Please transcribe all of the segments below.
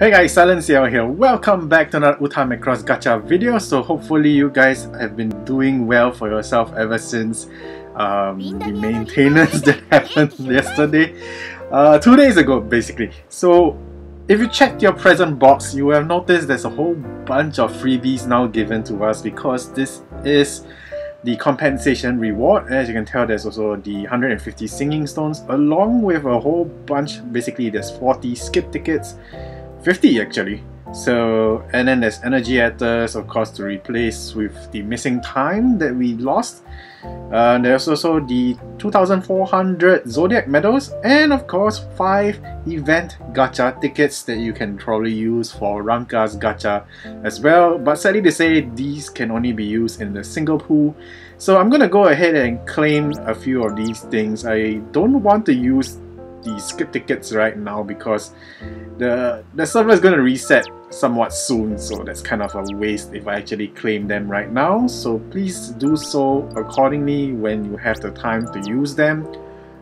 Hey guys, SilentCiel here. Welcome back to another Uta Macross Gacha video. So hopefully you guys have been doing well for yourself ever since um, the maintenance that happened yesterday. Uh, two days ago basically. So if you checked your present box, you will have noticed there's a whole bunch of freebies now given to us because this is the compensation reward. As you can tell, there's also the 150 singing stones along with a whole bunch. Basically, there's 40 skip tickets 50 actually. So, and then there's energy ethers, of course, to replace with the missing time that we lost. Uh, there's also the 2400 Zodiac medals, and of course, 5 event gacha tickets that you can probably use for Ranka's gacha as well. But sadly to say, these can only be used in the single pool. So I'm gonna go ahead and claim a few of these things. I don't want to use the skip tickets right now because the the server is going to reset somewhat soon so that's kind of a waste if I actually claim them right now. So please do so accordingly when you have the time to use them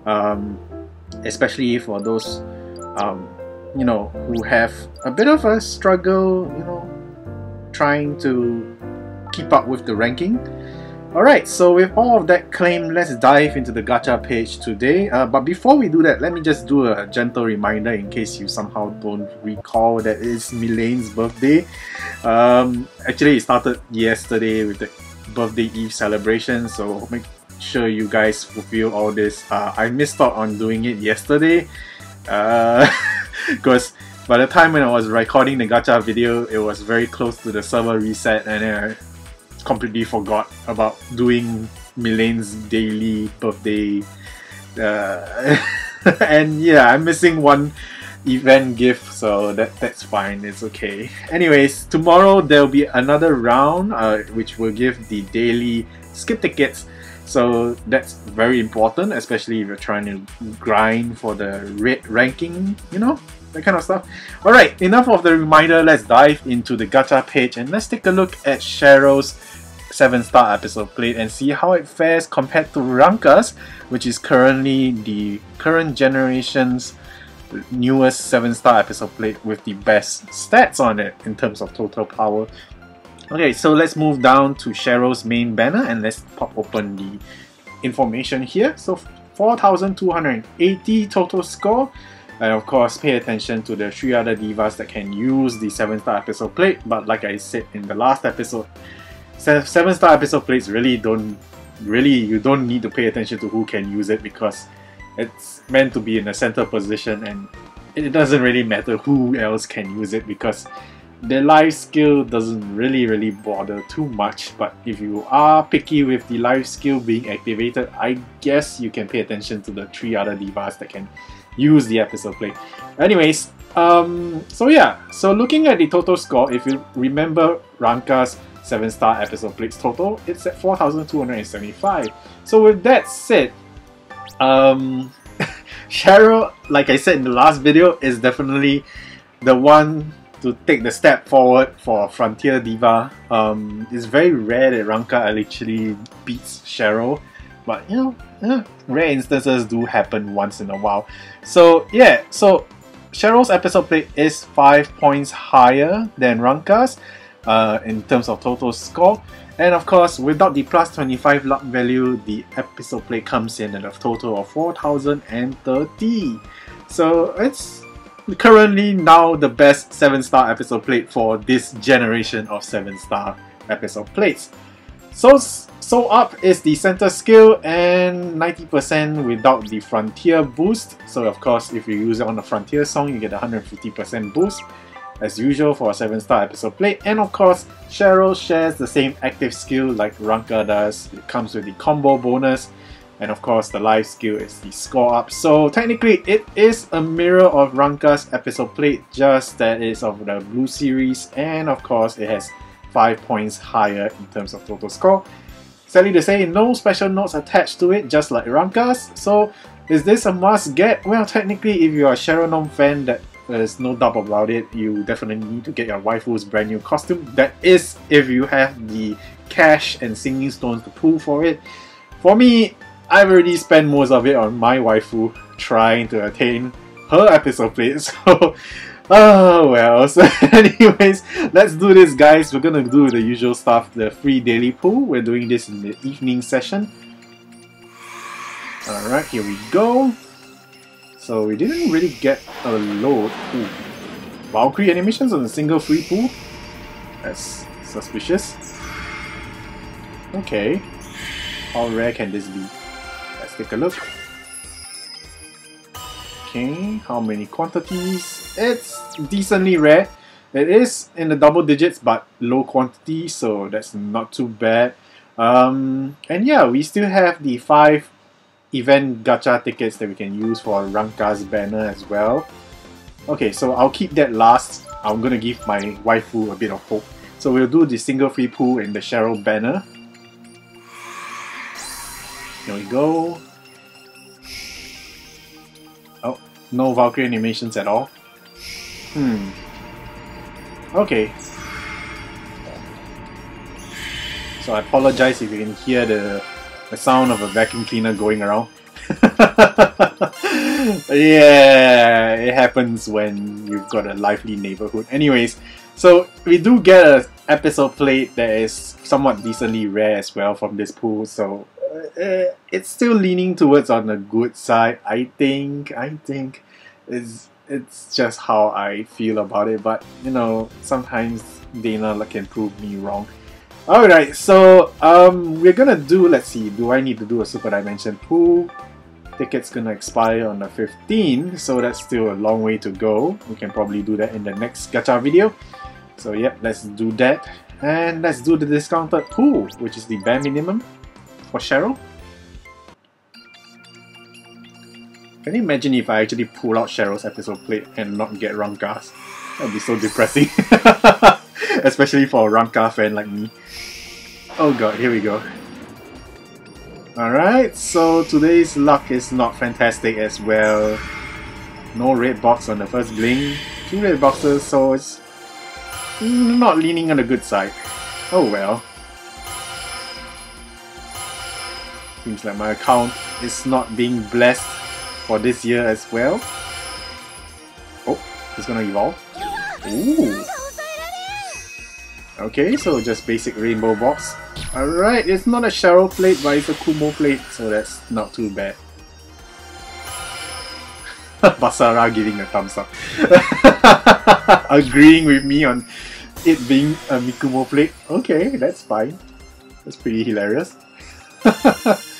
um, especially for those um, you know who have a bit of a struggle you know trying to keep up with the ranking Alright, so with all of that claim, let's dive into the gacha page today. Uh, but before we do that, let me just do a gentle reminder in case you somehow don't recall that it's Mylene's birthday. Um, actually, it started yesterday with the birthday eve celebration, so make sure you guys fulfill all this. Uh, I missed out on doing it yesterday because uh, by the time when I was recording the gacha video, it was very close to the server reset and completely forgot about doing Mylene's daily birthday. Uh, and yeah, I'm missing one event gift, so that that's fine. It's okay. Anyways, tomorrow there'll be another round, uh, which will give the daily skip tickets. So that's very important, especially if you're trying to grind for the ranking, you know, that kind of stuff. Alright, enough of the reminder, let's dive into the gacha page and let's take a look at Sheryl's 7 star episode plate and see how it fares compared to Ranka's, which is currently the current generation's newest 7 star episode plate with the best stats on it in terms of total power. Okay, so let's move down to Sheryl's main banner and let's pop open the information here. So 4,280 total score. And of course, pay attention to the three other divas that can use the 7 star episode plate. But like I said in the last episode, seven star episode plates really don't really you don't need to pay attention to who can use it because it's meant to be in a center position and it doesn't really matter who else can use it because the life skill doesn't really really bother too much but if you are picky with the life skill being activated I guess you can pay attention to the three other divas that can use the episode plate. Anyways, um, so yeah, so looking at the total score, if you remember Ranka's 7 star episode plates total, it's at 4,275. So with that said, um, Sheryl, like I said in the last video, is definitely the one to take the step forward for Frontier Diva. Um, it's very rare that Ranka actually beats Sheryl, but you know, rare instances do happen once in a while. So yeah, so Sheryl's episode play is 5 points higher than Ranka's, uh, in terms of total score. And of course, without the plus 25 luck value, the episode play comes in at a total of 4030. So it's currently now the best 7 star episode plate for this generation of 7 star episode plates. So, so up is the center skill and 90% without the frontier boost. So of course, if you use it on the frontier song, you get 150% boost as usual for a 7 star episode plate. And of course, Sheryl shares the same active skill like Ranka does. It comes with the combo bonus. And of course, the life skill is the score up. So technically, it is a mirror of Ranka's episode plate, just that it's of the blue series. And of course, it has 5 points higher in terms of total score. Sadly to say, no special notes attached to it, just like Ranka's. So is this a must get? Well, technically, if you're a Sheryl Nome fan that there's no doubt about it. You definitely need to get your waifu's brand new costume. That is if you have the cash and singing stones to pull for it. For me, I've already spent most of it on my waifu trying to attain her episode plate. So Oh well, so anyways, let's do this guys. We're gonna do the usual stuff, the free daily pool. We're doing this in the evening session. Alright, here we go. So we didn't really get a load. Ooh. Valkyrie animations on a single free pool? That's suspicious. Okay. How rare can this be? Take a look. Okay, how many quantities? It's decently rare. It is in the double digits, but low quantity, so that's not too bad. Um, and yeah, we still have the five event gacha tickets that we can use for Ranka's banner as well. Okay, so I'll keep that last. I'm gonna give my waifu a bit of hope. So we'll do the single free pool in the Sheryl banner. Here we go. No Valkyrie animations at all? Hmm. Okay. So I apologize if you can hear the, the sound of a vacuum cleaner going around. yeah, it happens when you've got a lively neighborhood. Anyways, so we do get a episode plate that is somewhat decently rare as well from this pool, so uh, it's still leaning towards on the good side. I think. I think it's it's just how I feel about it. But you know, sometimes Dana can prove me wrong. Alright, so um, we're gonna do. Let's see. Do I need to do a super dimension pool? Ticket's gonna expire on the 15th, so that's still a long way to go. We can probably do that in the next gacha video. So yep, let's do that. And let's do the discounted pool, which is the bare minimum for Sheryl. Can you imagine if I actually pull out Sheryl's episode plate and not get Ranka's? That would be so depressing. Especially for a Ranka fan like me. Oh god, here we go. Alright, so today's luck is not fantastic as well. No red box on the first blink. Two red boxes, so it's not leaning on the good side. Oh well. Seems like my account is not being blessed for this year as well. Oh, it's gonna evolve. Ooh. Okay, so just basic rainbow box. Alright, it's not a Sheryl plate, but it's a Kumo plate, so that's not too bad. Basara giving a thumbs up. Agreeing with me on it being a Mikumo plate. Okay, that's fine. That's pretty hilarious.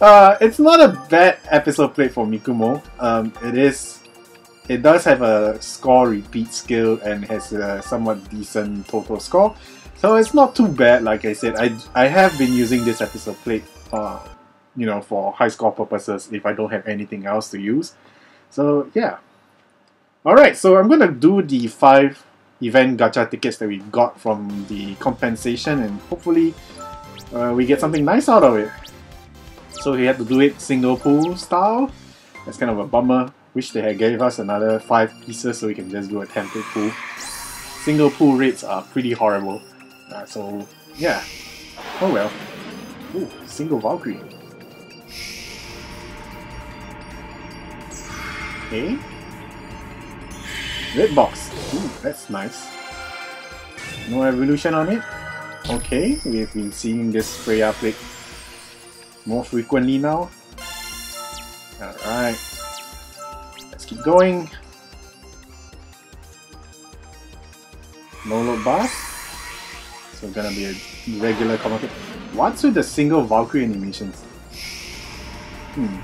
uh, it's not a bad episode plate for Mikumo. Um, it is. It does have a score repeat skill and has a somewhat decent total score, so it's not too bad. Like I said, I I have been using this episode plate, uh, you know, for high score purposes if I don't have anything else to use. So yeah. All right, so I'm gonna do the five event gacha tickets that we got from the compensation, and hopefully uh, we get something nice out of it. So he had to do it single pool style. That's kind of a bummer. Wish they had gave us another 5 pieces so we can just do a template pool. Single pool rates are pretty horrible. Uh, so yeah. Oh well. Ooh, single Valkyrie. Okay. Red box. Ooh, that's nice. No evolution on it. Okay, we've been seeing this Freya plate more frequently now. Alright. Let's keep going. No load bars. So gonna be a regular common What's with the single Valkyrie animations? Hmm.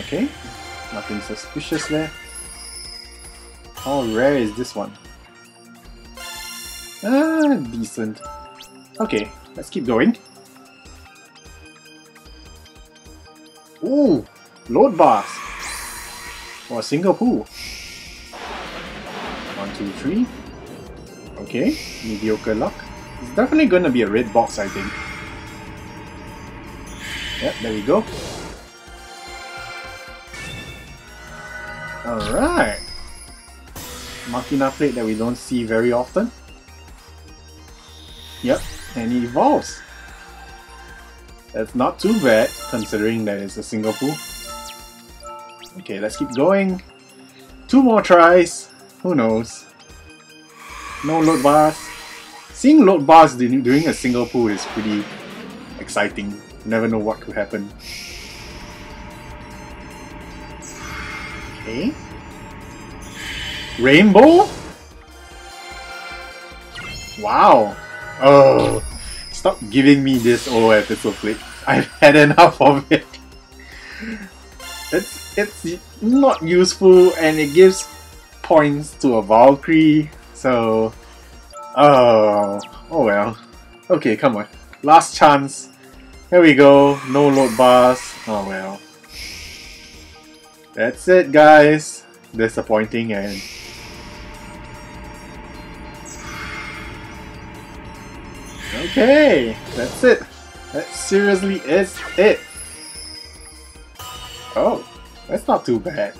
Okay. Nothing suspicious there. How rare is this one? Ah, decent. Okay, let's keep going. Ooh, load bars Or a single pool. One, two, three. Okay, mediocre luck. It's definitely gonna be a red box, I think. Yep, there we go. Alright. Makina plate that we don't see very often. Yep, and he evolves. That's not too bad, considering that it's a single pool. Okay, let's keep going. Two more tries. Who knows? No load bars. Seeing load bars doing a single pool is pretty exciting. Never know what could happen. Okay. Rainbow? Wow. Oh. Stop giving me this old episode plate. I've had enough of it. It's it's not useful and it gives points to a Valkyrie, so oh oh well. Okay, come on. Last chance. Here we go. No load bars. Oh well. That's it guys. Disappointing and Okay, that's it. That seriously is it. Oh, that's not too bad.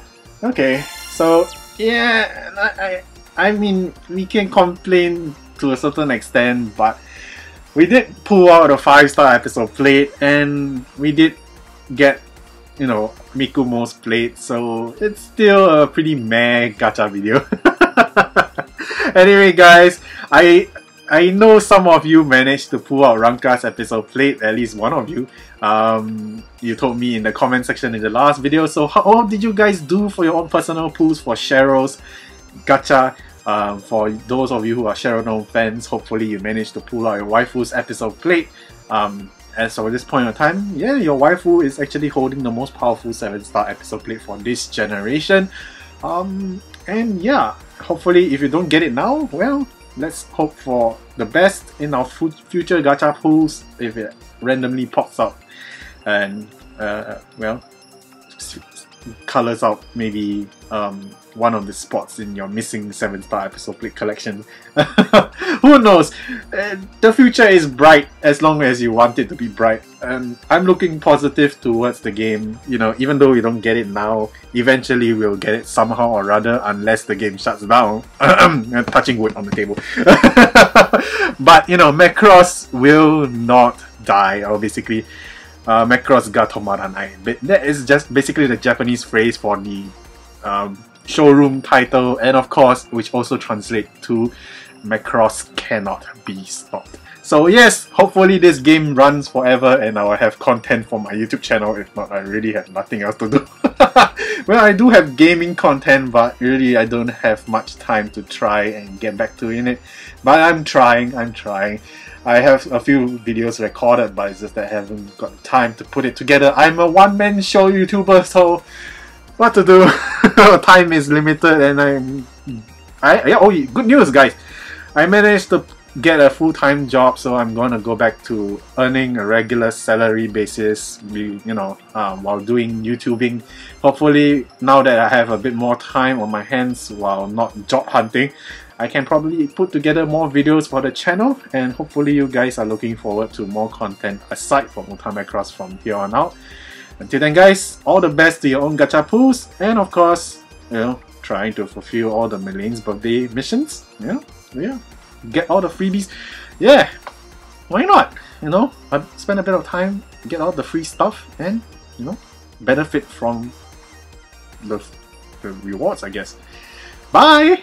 Okay, so yeah, I, I, I mean, we can complain to a certain extent, but we did pull out a 5-star episode plate and we did get, you know, Mikumo's plate, so it's still a pretty meh gacha video. anyway guys, I I know some of you managed to pull out Ranka's episode plate, at least one of you. Um, you told me in the comment section in the last video. So how did you guys do for your own personal pulls for Sheryl's gacha? Um, for those of you who are Cheryl fans, hopefully you managed to pull out your waifu's episode plate. Um, as of this point in time, yeah, your waifu is actually holding the most powerful 7-star episode plate for this generation. Um, and yeah, hopefully if you don't get it now, well, let's hope for the best in our future gacha pools if it randomly pops up. And uh, well colors out maybe um, one of the spots in your missing 7 star episode plate collection. Who knows? Uh, the future is bright as long as you want it to be bright. And I'm looking positive towards the game. You know, even though we don't get it now, eventually we'll get it somehow or rather unless the game shuts down. touching wood on the table. but, you know, Macross will not die, or basically uh, Macross ga tomaranai. But that is just basically the Japanese phrase for the um, showroom title, and of course, which also translate to Macross cannot be stopped. So yes, hopefully this game runs forever and I will have content for my YouTube channel. If not, I really have nothing else to do. well, I do have gaming content, but really I don't have much time to try and get back to in it. But I'm trying, I'm trying. I have a few videos recorded, but it's just that I haven't got time to put it together. I'm a one-man show YouTuber, so what to do? time is limited, and I'm. I yeah. Oh, good news, guys! I managed to get a full-time job, so I'm gonna go back to earning a regular salary basis. You know, um, while doing YouTubing. Hopefully, now that I have a bit more time on my hands while not job hunting, I can probably put together more videos for the channel and hopefully you guys are looking forward to more content aside from Uta Macross from here on out. Until then guys, all the best to your own gacha pools and of course, you know, trying to fulfill all the Mylene's birthday missions. Yeah, yeah. Get all the freebies. Yeah, why not? You know, uh, spend a bit of time, get all the free stuff and, you know, benefit from the, the rewards I guess. Bye!